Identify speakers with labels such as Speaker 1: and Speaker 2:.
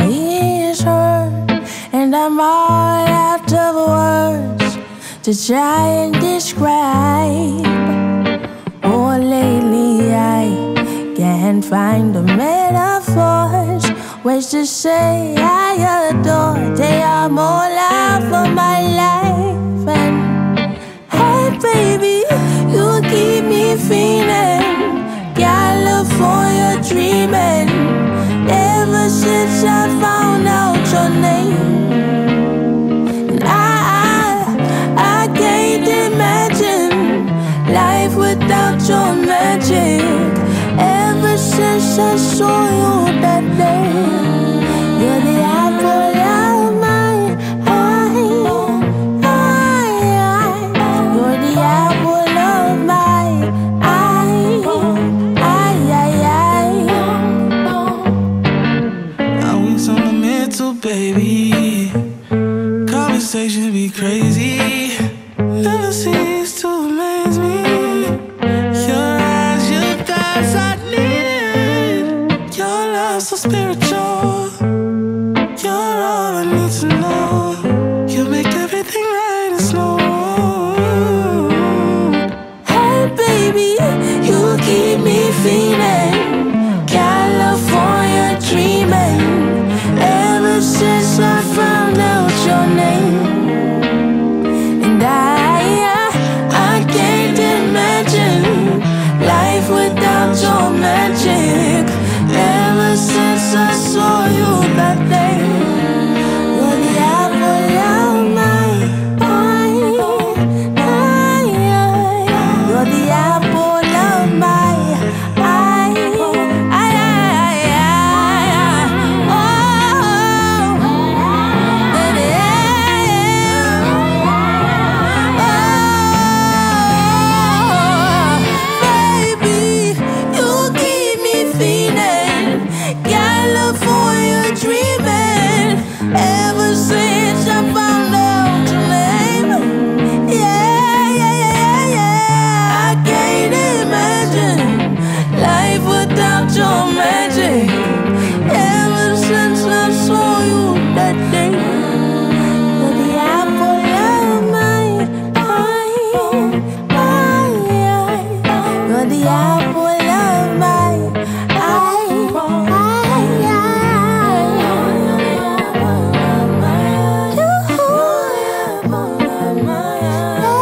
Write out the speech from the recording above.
Speaker 1: voice hurt, and I'm all out of words to try and describe. Oh, lately I can't find the metaphors, ways to say I adore. They are more loud for my life, since I saw you that you're the apple of my eye. eye, eye. You're the apple of my eye. Eye, eye, eye.
Speaker 2: Always on the mental, baby. Conversation be crazy. Never seen So spiritual. You're all I need to know. You make everything right and slow.
Speaker 1: Hey, baby. my mind.